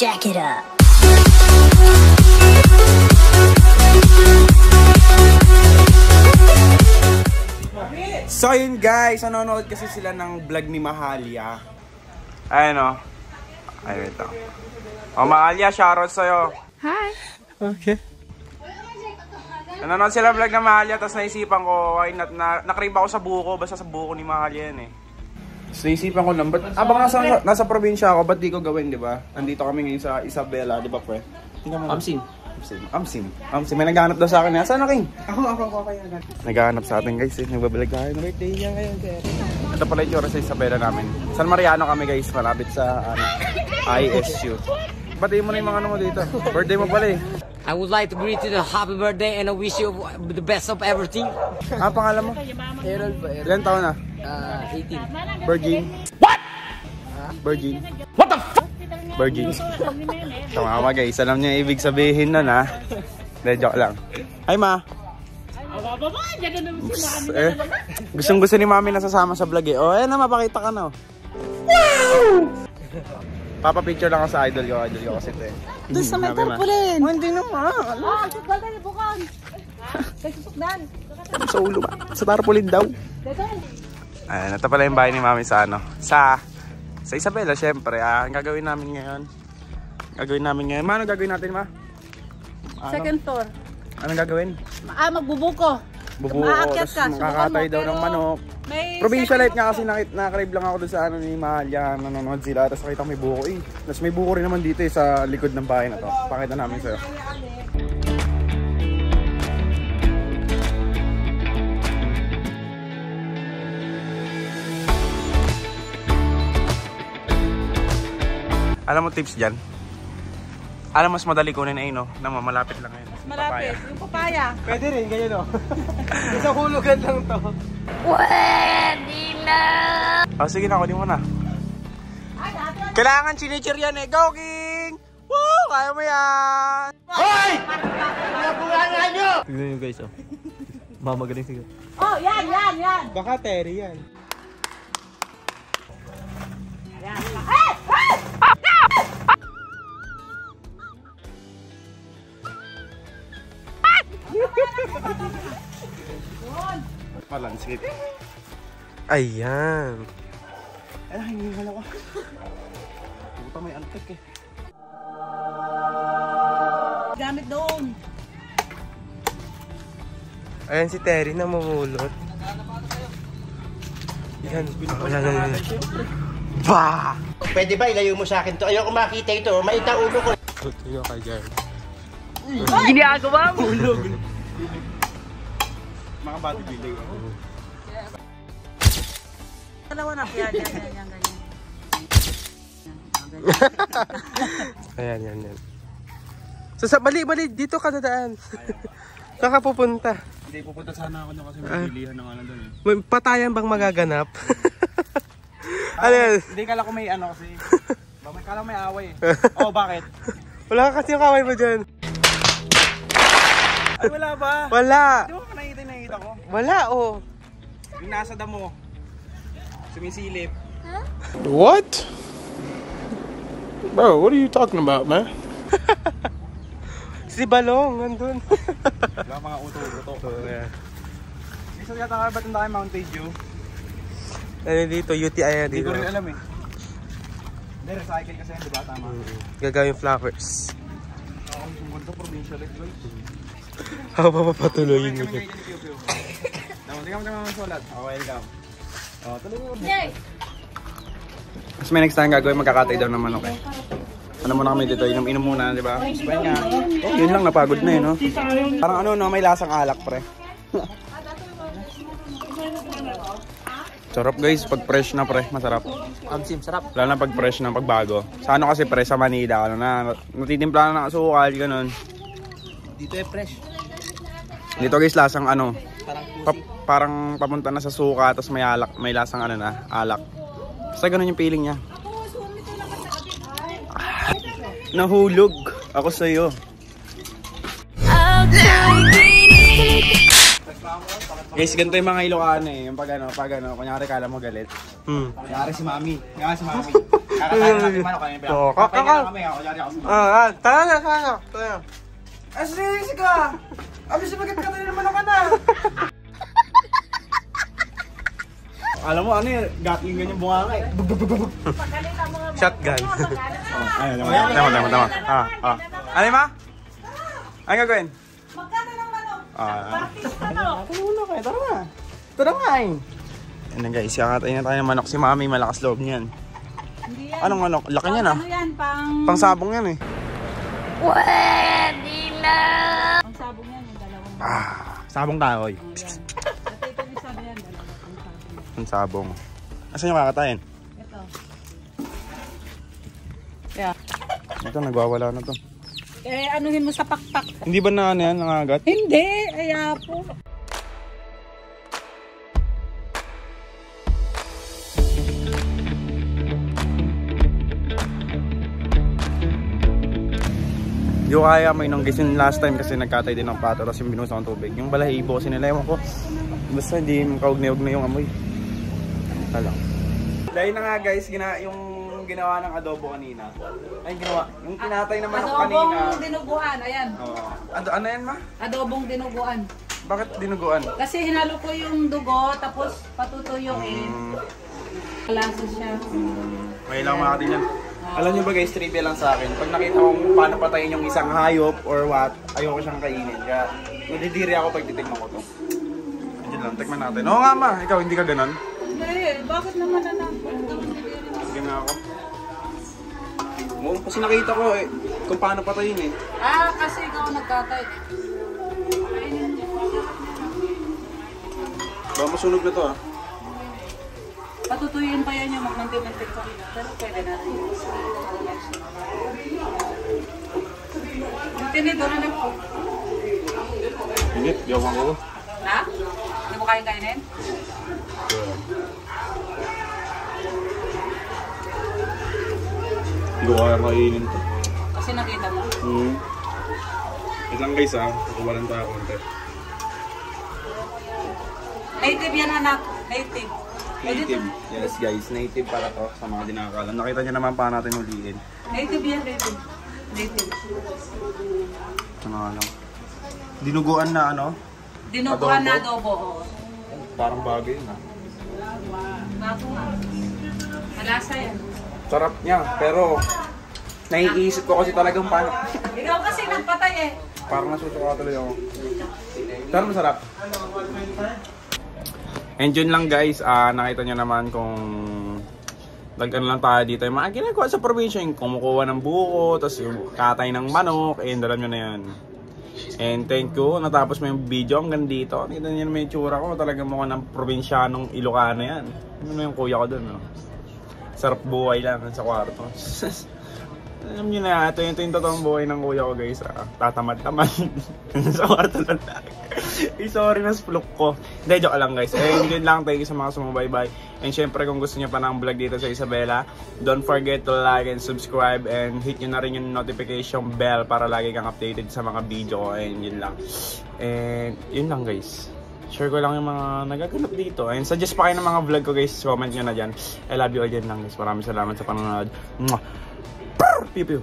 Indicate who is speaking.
Speaker 1: jack it up.
Speaker 2: So yun guys, nanonood kasi sila ng vlog ni Mahalia. Ayan o. Ayun ito. O Mahalia, shoutout sa'yo.
Speaker 3: Hi.
Speaker 2: Okay. Nanonood sila vlog ng Mahalia, tapos naisipan ko, why not, na, nakrib ako sa buko, basta sa buko ni Mahalia yan eh. So naisipan ko lang, ba't, abang nasa, nasa probinsya ako, ba't di ko gawin, di ba? Nandito kami ngayon sa Isabela, di ba pre? Tingnan mo. Amsim. Amsim. Amsim. Amsim. May naghahanap daw sa akin. Saan na King? Ako, ako, ako. Kaya Naghahanap sa atin guys eh. Nagbabalag tayo. ng Birthday niya ngayon. sir. Ito pala yung tsura sa Isabela namin. San Mariano kami guys. Malapit sa ano, ISU. Batiin mo na yung mga ano mo dito. Birthday mo pala eh.
Speaker 4: I would like to greet you the happy birthday and I wish you the best of everything.
Speaker 2: Ah, pangalan mo?
Speaker 4: Errol ba?
Speaker 2: Ilan taon na?
Speaker 4: Uh, 18.
Speaker 2: Virgin. What? Virgin. What the fuck? Virgin. Tama ka guys. Alam yung ibig sabihin nun ha. Hindi, joke lang. Hi ma. Eh, gustong gusto ni mami nasasama sa vlog eh. Oh, ayan na, mapakita ka na. oh. Papa picture lang ako sa idol ko. Idol ko kasi ito eh. Doon sa may tarpaulin. Oh, hindi naman.
Speaker 3: Ah, sukal tayo bukan. Kay susukdan.
Speaker 2: Sa ulo ba? Sa tarpaulin daw. Ayan, ito pala yung bahay ni mami sa ano. Sa sa Isabela, syempre. Ah, ang gagawin namin ngayon. Gagawin namin ngayon. Ma, ano gagawin natin, ma? Ano?
Speaker 3: Second floor.
Speaker 2: Anong gagawin?
Speaker 3: Ah, magbubuko.
Speaker 2: Bubuo,
Speaker 3: Maakyat ka,
Speaker 2: makakatay daw ng manok. Provincial life nga kasi nakit, lang ako doon sa ano ni Mahalya, nanonood sila, tapos nakita ko may buko eh. Tapos may buko rin naman dito eh, sa likod ng bahay na to. Pakita namin sa'yo. Alam mo tips dyan? Alam mas madali kunin ay no, na malapit lang ngayon.
Speaker 3: Malapit. Yung papaya.
Speaker 2: Pwede rin, ganyan o. Isang hulugan lang to.
Speaker 1: Pwede na!
Speaker 2: Oh, sige na, kunin mo na. Kailangan chinichir yan eh. Go, King! Woo! Kaya mo yan!
Speaker 5: Tignan nyo guys, oh. Mamagaling siguro.
Speaker 3: Oh, yan, yan, yan.
Speaker 2: Baka Terry yan. Malansit.
Speaker 5: Ayan.
Speaker 2: Ay, hinihingal ako. Puta may antik eh.
Speaker 3: Gamit doon.
Speaker 5: Ayan si Terry na mamulot. Yan. Ayan, ayan. Bah!
Speaker 6: Pwede ba ilayo mo sa akin to? Ayoko makita ito. Maita ulo ko.
Speaker 5: Tingnan kay Jan.
Speaker 2: Mga bati bilig.
Speaker 3: Dalawa na. Yan, yan, yan, yan, ganyan.
Speaker 5: Ayan, yan, yan. So, sa bali, bali, dito ka dadaan. Saan ka pupunta?
Speaker 2: Hindi, pupunta sana ako doon kasi may bilihan ng ano doon eh.
Speaker 5: May patayan bang magaganap? ano yan?
Speaker 2: Hindi, kala ko may ano kasi. Ba, may kala ko may away eh. Oh, bakit?
Speaker 5: Wala ka kasi yung kaway mo dyan.
Speaker 2: Ay, wala ba?
Speaker 5: Wala.
Speaker 2: Di ba nakita yung nakita ko?
Speaker 5: Wala, oh.
Speaker 2: Yung nasa damo. Sumisilip.
Speaker 7: What? Bro, what are you talking about, man?
Speaker 5: Si Balong, nandun.
Speaker 2: Wala mga uto-uto.
Speaker 5: oh, yeah.
Speaker 2: Isa yata nga ba't dami Mountain Dew?
Speaker 5: Ano dito, UTI yan
Speaker 2: Hindi
Speaker 5: dito.
Speaker 2: ko rin alam eh. Hindi, recycle kasi yan, di ba? Tama.
Speaker 5: Gagawin flowers.
Speaker 2: Oo, yung ganda, provincial life, guys.
Speaker 5: Ako pa papatuloyin mo
Speaker 2: Kami
Speaker 5: dyan.
Speaker 2: kayo ni Piu Piu. Tama, tingnan mo naman ang sulat. Oh, welcome. Oh, tuloy mo. Mas may next time gagawin, magkakatay daw ng manok eh. Ano muna kami dito, inom-inom muna, di ba? Sabay nga. Oh, yun lang, napagod na eh, no? Parang ano, no, may lasang alak, pre. Sarap guys, pag fresh na pre, masarap.
Speaker 4: Amsim, sarap.
Speaker 2: Lalo na pag fresh na pagbago. Sa ano kasi pre, sa Manila, ano na, natitimpla na ng asukal, ganun.
Speaker 4: Dito eh, fresh.
Speaker 2: Dito guys, lasang ano, pa- parang papunta na sa suka, tapos may alak, may lasang ano na, alak. Basta ganun yung feeling niya. Ah, Nahulog ako sa'yo. Guys, ganito yung mga Ilocano eh. Yung pag ano, pag ano, kunyari kala mo galit.
Speaker 5: Hmm.
Speaker 2: Kunyari si Mami. Kunyari si Mami. Kakakain natin manok kanina.
Speaker 5: Oo,
Speaker 2: Papahinga
Speaker 5: kakal-
Speaker 2: na kami. ah. Kunyari ako si Mami.
Speaker 5: Ah, ah, tara na, tara na. Tara na.
Speaker 2: Ah, seryoso ka! Abi, sumagat ka tayo ng manok ka na! Alam mo, ano yun? Gatling ganyan bunganga eh. Bug, bug, bug, bug.
Speaker 5: Shotgun.
Speaker 2: Ayun, tama, tama, tama, tama. Ah, ah. Ano yung ma? Ano gagawin?
Speaker 3: Magkano ng manok?
Speaker 2: Ah,
Speaker 3: Manok.
Speaker 2: Ano na kayo? Tara na. Tara nga eh. Na guys, yakatay na tayo ng manok. Si Mami, malakas loob niyan.
Speaker 3: Hindi yan.
Speaker 2: Anong manok? Laki niyan ah.
Speaker 3: Ano yan? Pang...
Speaker 2: Pang sabong yan eh.
Speaker 1: Pwede na.
Speaker 3: Yan. Dalawa. Pang sabong.
Speaker 2: Ang sabong. Asan yung kakatayin?
Speaker 3: Ito. Yeah.
Speaker 2: Ito, nagwawala na to.
Speaker 3: Eh, anuhin mo sa pakpak.
Speaker 2: Hindi ba na ano yan, nangagat?
Speaker 3: Hindi. Ay,
Speaker 2: Hindi ko kaya may nung gising last time kasi nagkatay din ng pato tapos yung binusa ng tubig. Yung balahibo kasi nila ewan ko. Basta hindi makaugniog na yung amoy. Lang. Dahil na nga guys, gina yung ginawa ng adobo kanina. Ay, ginawa. Yung kinatay na manok kanina.
Speaker 3: Adobong dinuguan. Ayan.
Speaker 2: Oh. Ano, ano yan ma?
Speaker 3: Adobong dinuguan.
Speaker 2: Bakit dinuguan?
Speaker 3: Kasi hinalo ko yung dugo, tapos patutuyuin.
Speaker 2: Mm,
Speaker 3: Kalasa siya.
Speaker 2: may lang mga din yan. Alam nyo ba guys, trivia lang sa akin. Pag nakita kong paano patayin yung isang hayop or what, ayoko siyang kainin. Kaya nadidiri ako pag titignan ko to. Hindi lang, tikman natin. Oo nga ma, ikaw hindi ka ganon.
Speaker 3: Hindi, bakit naman anak?
Speaker 2: Sige na ako. Oo, kasi nakita ko eh, kung paano patayin eh.
Speaker 3: Ah, kasi ikaw nagkatay.
Speaker 2: Baka masunog na to ah.
Speaker 3: Patutuyuin pa yan yung magmantik-mantik pa. Pero pwede na rin. Yung tinidor na po.
Speaker 2: Hindi, yawan ko.
Speaker 3: Ha? Hindi mo kaya kainin?
Speaker 2: Hindi ko kaya kainin to.
Speaker 3: Kasi nakita mo.
Speaker 2: Hmm. Wait lang guys ah, kukuwalan tayo konti.
Speaker 3: Native yan anak. Native.
Speaker 2: Native. Yes guys, native para to sa mga di nakakalam. Nakita niyo naman paano natin huliin.
Speaker 3: Native yan, native. Native.
Speaker 2: Ano lang. Dinuguan na ano?
Speaker 3: Dinuguan na
Speaker 2: Adobo?
Speaker 3: oo.
Speaker 2: Parang bagay na.
Speaker 3: Bago nga. Malasa yan.
Speaker 2: Sarap niya, pero naiisip ko kasi talagang paano.
Speaker 3: Ikaw kasi nagpatay eh.
Speaker 2: Parang nasusuka tuloy ako. Pero masarap. And yun lang guys, ah nakita nyo naman kung nag ano lang tayo dito. Yung mga ginagawa sa probinsya, yung kumukuha ng buko, tapos yung katay ng manok, and alam nyo na yun. And thank you, natapos mo yung video hanggang dito. Kita nyo naman yung tsura ko, talagang mukha ng probinsyanong Ilocano yan. Ano yung kuya ko dun, no? Sarap buhay lang sa kwarto. Alam nyo na, ito yung, ito yung totoong buhay ng kuya ko guys. Ah. Tatamad-tamad. sa kwarto lang lagi. eh, sorry na spluk ko. Hindi, joke lang guys. Eh, yun lang. Thank you sa mga sumubaybay. And syempre kung gusto niyo pa ng vlog dito sa Isabela, don't forget to like and subscribe and hit nyo na rin yung notification bell para lagi kang updated sa mga video ko. And yun lang. And yun lang guys. Share ko lang yung mga nagaganap dito. And suggest pa kayo ng mga vlog ko guys. Comment nyo na dyan. I love you all dyan lang guys. Maraming salamat sa panonood. Mwah! people.